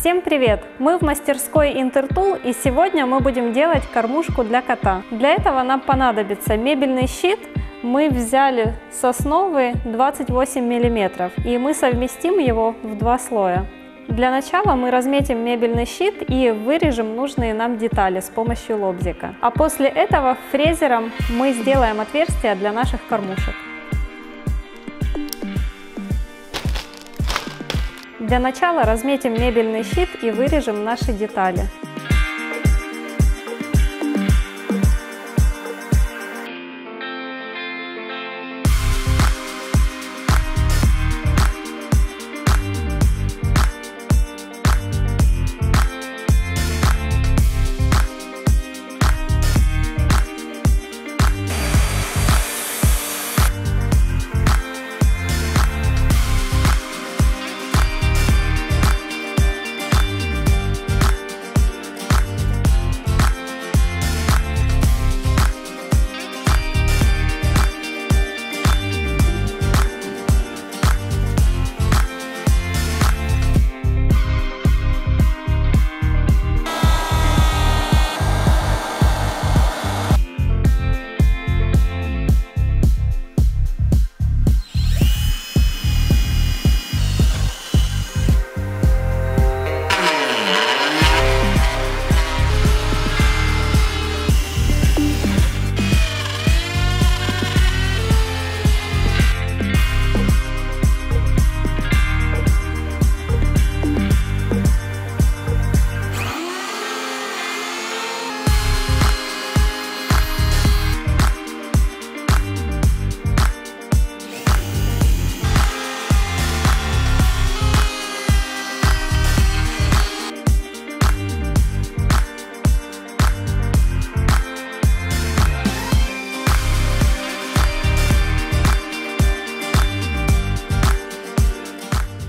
Всем привет! Мы в мастерской Интертул и сегодня мы будем делать кормушку для кота. Для этого нам понадобится мебельный щит, мы взяли сосновый 28 мм и мы совместим его в два слоя. Для начала мы разметим мебельный щит и вырежем нужные нам детали с помощью лобзика. А после этого фрезером мы сделаем отверстия для наших кормушек. Для начала разметим мебельный щит и вырежем наши детали.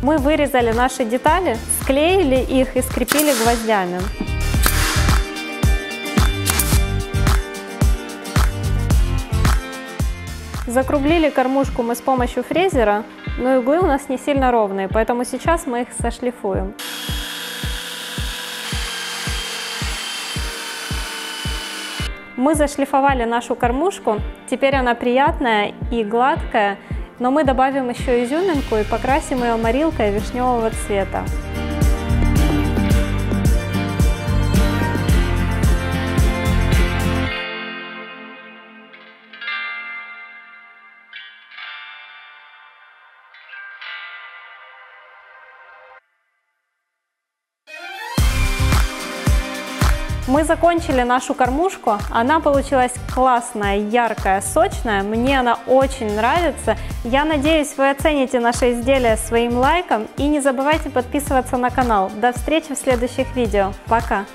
Мы вырезали наши детали, склеили их и скрепили гвоздями. Закруглили кормушку мы с помощью фрезера, но углы у нас не сильно ровные, поэтому сейчас мы их сошлифуем. Мы зашлифовали нашу кормушку, теперь она приятная и гладкая, но мы добавим еще изюминку и покрасим ее морилкой вишневого цвета. Мы закончили нашу кормушку. Она получилась классная, яркая, сочная. Мне она очень нравится. Я надеюсь, вы оцените наше изделие своим лайком. И не забывайте подписываться на канал. До встречи в следующих видео. Пока!